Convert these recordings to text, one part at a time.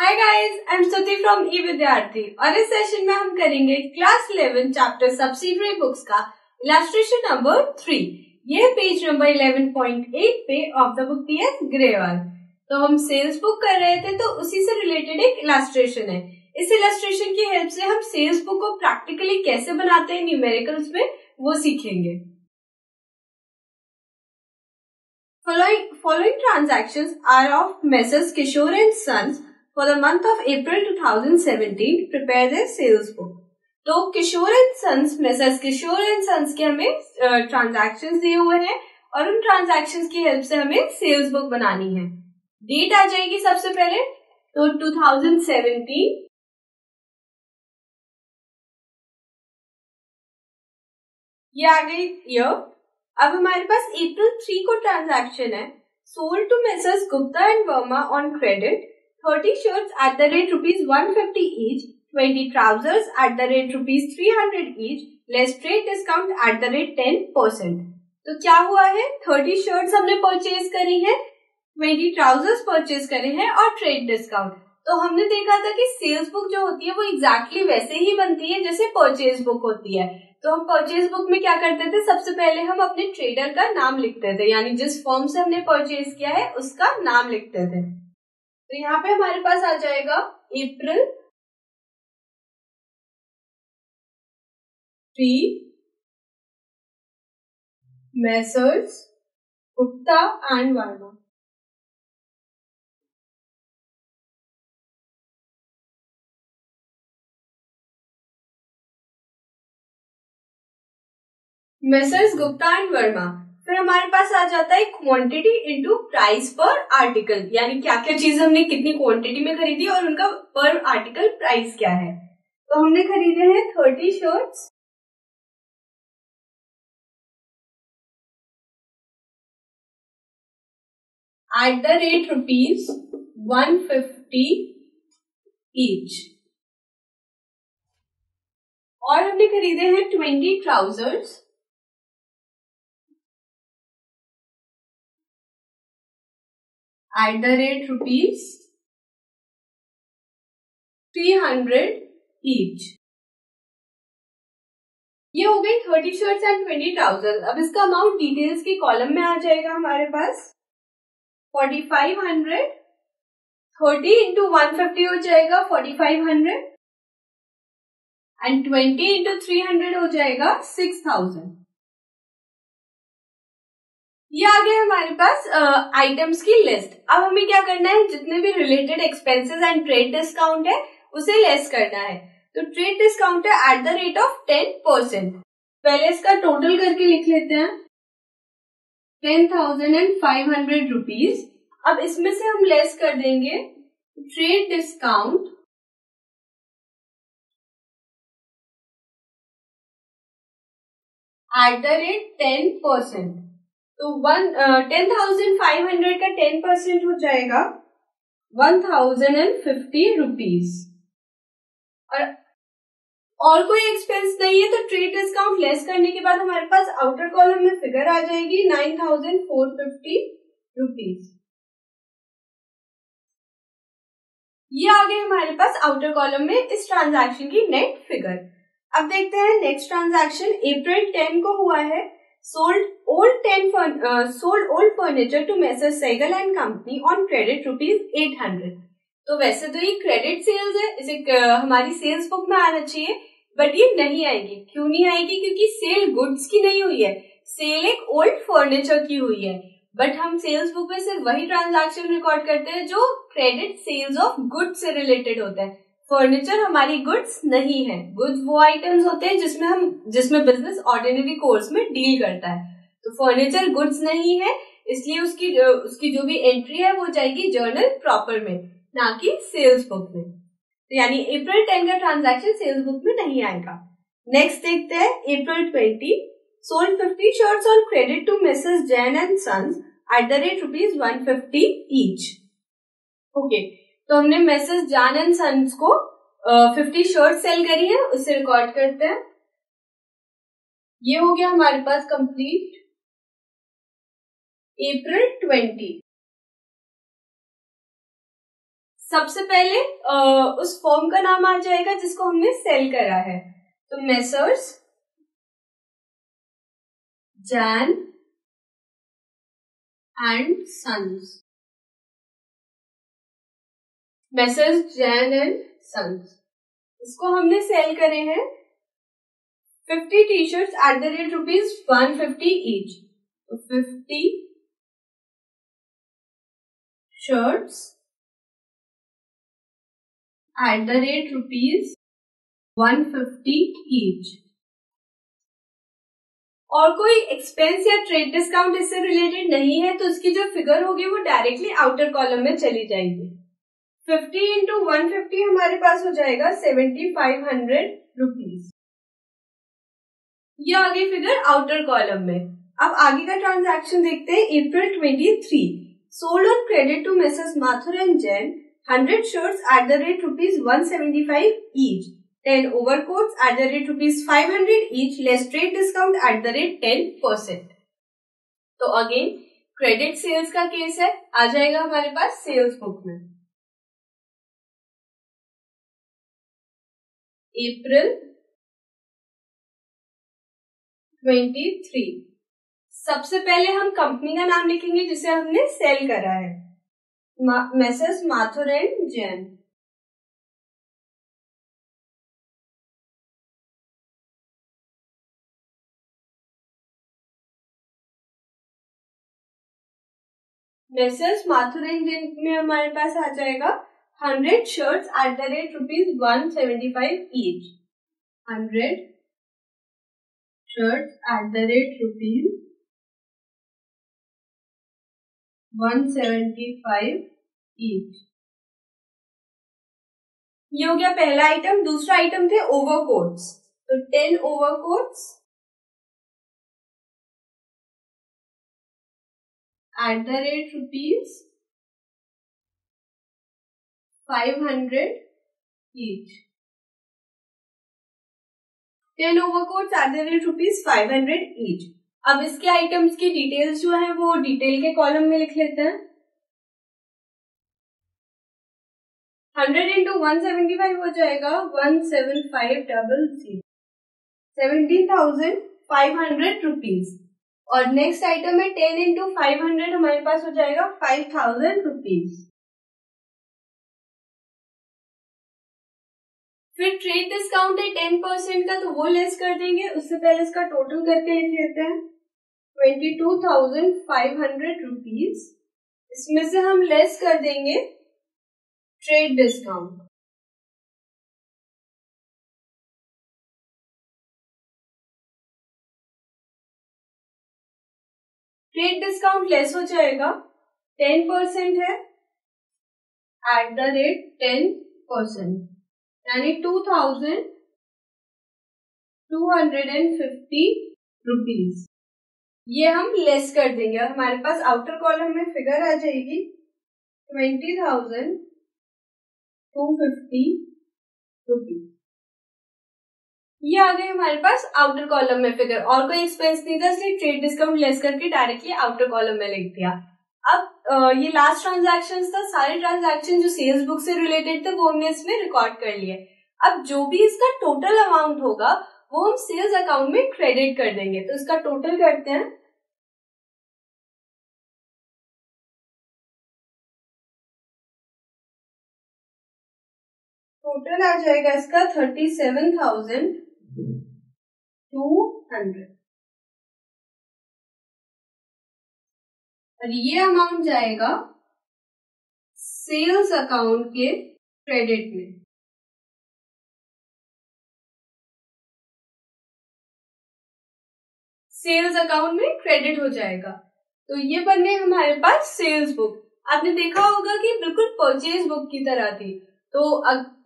Hi guys I am Stuti from e Vidyarthi और इस session में हम करेंगे क्लास 11 चैप्टर सब्सिडरी बुक्स का इलास्ट्रेशन नंबर थ्री ये पेज नंबर 11.8 पे of the book T S तो हम सेल्स बुक कर रहे थे तो उसी से रिलेटेड एक इलास्ट्रेशन है। इस इलास्ट्रेशन की हेल्प से हम सेल्स बुक को प्रैक्टिकली कैसे बनाते हैं न्यूमेरिकल्स में, वो सीखेंगे। Following transactions are of Messrs. Kishore and Sons for the month of April 2017. Prepare their sales book. तो Kishore and sons messrs Kishore and sons के हमें ट्रांजैक्शन दिए हुए हैं और उन ट्रांजैक्शन की हेल्प से हमें सेल्स बुक बनानी है डेट आ जाएगी सबसे पहले तो 2017 ये आ गई ईयर अब हमारे पास अप्रैल थ्री को ट्रांजैक्शन है sold to messrs Gupta and Verma on credit thirty shirts at the rate rupees one fifty each twenty trousers at the rate rupees three hundred each less trade discount at the rate ten percent तो क्या हुआ है? Thirty shirts हमने purchase करी है twenty trousers purchase करे हैं और ट्रेड डिस्काउंट तो हमने देखा था कि सेल्स बुक जो होती है वो एग्जैक्टली exactly वैसे ही बनती है जैसे परचेज बुक होती है. तो हम परचेज बुक में क्या करते थे? सबसे पहले हम अपने ट्रेडर का नाम लिखते थे, यानी जिस फॉर्म से हमने परचेज किया है उसका नाम लिखते थे. तो यहाँ पे हमारे पास आ जाएगा April three messrs Gupta and Verma messrs Gupta and Verma फिर हमारे पास आ जाता है क्वांटिटी इनटू प्राइस पर आर्टिकल यानी क्या क्या चीज़ हमने कितनी क्वांटिटी में खरीदी और उनका पर आर्टिकल प्राइस क्या है? तो हमने खरीदे हैं thirty shirts at the rate rupees one fifty each और हमने खरीदे हैं twenty trousers at the rate rupees 300 each. ये हो गई thirty shirts and twenty trouser अब इसका अमाउंट डिटेल्स के कॉलम में आ जाएगा हमारे पास. Forty five hundred thirty into one fifty हो जाएगा forty five hundred and twenty into three hundred हो जाएगा सिक्स थाउज़ेंड ये आ गया हमारे पास आइटम्स की लिस्ट अब हमें क्या करना है? जितने भी related expenses and trade discount है, उसे लेस करना है. तो ट्रेड डिस्काउंट है at the rate of ten percent पहले इसका टोटल करके लिख लेते हैं. Ten thousand and five hundred rupees अब इसमें से हम लेस कर देंगे. Trade discount at the rate ten percent तो one ten thousand five hundred का टेन परसेंट हो जाएगा। One thousand and fifty rupees और और कोई एक्सपेंस नहीं है तो ट्रेड डिस्काउंट लेस करने के बाद हमारे पास आउटर कॉलम में फिगर आ जाएगी nine thousand four fifty rupees ये आ गए हमारे पास आउटर कॉलम में इस ट्रांजैक्शन की नेट फिगर अब देखते हैं नेक्स्ट ट्रांजैक्शन अप्रैल टेन को हुआ है। Sold old ten uh, sold old furniture to Messrs Sehgal and Company on credit rupees 800. तो वैसे तो ये क्रेडिट सेल्स है इसे हमारी सेल्स बुक में आना चाहिए बट ये नहीं आएगी। क्यों नहीं आएगी? क्योंकि सेल गुड्स की नहीं हुई है। सेल एक ओल्ड फर्नीचर की हुई है। बट हम सेल्स बुक में सिर्फ़ वही ट्रांजैक्शन रिकॉर्ड करते हैं जो क्रेडिट सेल्स ऑफ़ गुड्स से रिलेटेड होता है। फर्नीचर हमारी गुड्स नहीं है। गुड्स वो आइटम्स होते हैं जिसमें हम, जिसमें बिज़नेस ऑर्डिनरी कोर्स में डील करता है। तो फर्नीचर गुड्स नहीं है, इसलिए उसकी उसकी जो भी एंट्री है वो जाएगी जर्नल प्रॉपर में, ना कि सेल्स बुक में। तो यानी अप्रैल टेन का ट्रांजैक्शन सेल्स बुक में नहीं आएगा। नेक्स्ट देखते हैं April twenty sold fifty shirts on credit to Mrs Jain and sons at the rate rupees one fifty each okay तो हमने मैसेज जान एंड सन्स को फिफ्टी शर्ट सेल करी है उसे रिकॉर्ड करते हैं। ये हो गया हमारे पास कंप्लीट अप्रैल ट्वेंटी सबसे पहले उस फॉर्म का नाम आ जाएगा जिसको हमने सेल करा है। तो messrs Jain and sons messrs Jain and sons इसको हमने सेल करे हैं fifty T shirt at the rate rupees one fifty each fifty shirts at the rate rupees one fifty each और कोई एक्सपेंस या ट्रेड डिस्काउंट इससे related नहीं है तो उसकी जो फिगर होगी वो डायरेक्टली आउटर कॉलम में चली जाएगी। फिफ्टी इंटू वन फिफ्टी हमारे पास हो जाएगा सेवेंटी फाइव हंड्रेड रुपीज़ ये आ गई फिगर आउटर कॉलम में. अब आगे का ट्रांजैक्शन देखते हैं April twenty three sold on credit to Mrs Mathur and Jain hundred shirts at the rate rupees one seventy five each ten overcoats at the rate rupees five hundred each less trade discount at the rate ten percent तो again credit sales का case है. आ जाएगा हमारे पास sales book में. Twenty three सबसे पहले हम कंपनी का नाम लिखेंगे जिसे हमने सेल करा है। Messrs Mathur and Jain messrs Mathur and Jain में हमारे पास आ जाएगा। Hundred shirts at the rate rupees one seventy five each hundred shirts at the rate rupees 175 each. ये हो गया पहला आइटम दूसरा आइटम थे ओवरकोट्स तो ten overcoats at the rate rupees ten overcoat at the rate rupees five hundred each अब इसके items की डिटेल्स जो है, वो डिटेल के कॉलम में लिख लेते हैं। Hundred into one seventy five हो जाएगा one seven five double zero seventeen thousand five hundred rupees और नेक्स्ट आइटम है टेन इंटू फाइव हंड्रेड हमारे पास हो जाएगा फाइव थाउज़ेंड रुपीज़ फिर ट्रेड डिस्काउंट है टेन परसेंट का तो वो लेस कर देंगे। उससे पहले इसका टोटल करके लेते हैं। Twenty two thousand five hundred rupees इसमें से हम लेस कर देंगे trade discount trade discount less हो जाएगा टेन परसेंट है। At the rate ten percent यानी two thousand two hundred and fifty rupees ये हम लेस कर देंगे। और हमारे पास आउटर कॉलम में फिगर आ जाएगी। Twenty thousand two fifty rupees ये आ गए हमारे पास आउटर कॉलम में फिगर और कोई एक्सपेंस नहीं था, इसलिए ट्रेड डिस्काउंट लेस करके डायरेक्टली आउटर कॉलम में लिख दिया। ये लास्ट ट्रांजेक्शन था, सारे ट्रांजेक्शन जो सेल्स बुक से रिलेटेड थे, वो हमने इसमें रिकॉर्ड कर लिए। अब जो भी इसका टोटल अमाउंट होगा, वो हम सेल्स अकाउंट में क्रेडिट कर देंगे। तो इसका टोटल करते हैं। टोटल आ जाएगा इसका thirty seven thousand two hundred और ये अमाउंट जाएगा सेल्स अकाउंट के क्रेडिट में। सेल्स अकाउंट में क्रेडिट हो जाएगा। तो ये बन हमारे पास सेल्स बुक आपने देखा होगा कि बिल्कुल परचेज बुक की तरह थी। तो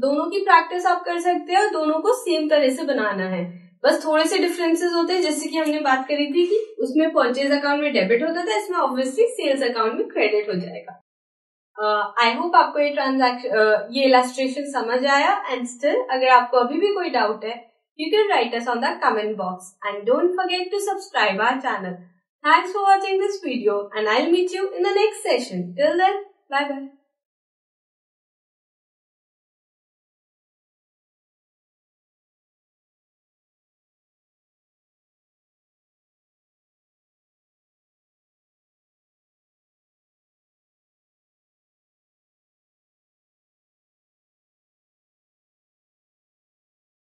दोनों की प्रैक्टिस आप कर सकते हैं और दोनों को सेम तरह से बनाना है। बस थोड़े से डिफरेंसेस होते हैं जैसे कि हमने बात करी थी कि उसमें परचेज अकाउंट में डेबिट होता था इसमें ऑब्वियसली सेल्स अकाउंट में क्रेडिट हो जाएगा। आई uh, होप आपको ये ट्रांजेक्शन uh, ये इलास्ट्रेशन समझ आया एंड स्टिल अगर आपको अभी भी कोई डाउट है you can write us on the comment box and don't forget to subscribe our channel thanks for watching this video and I meet you in the next session till then bye bye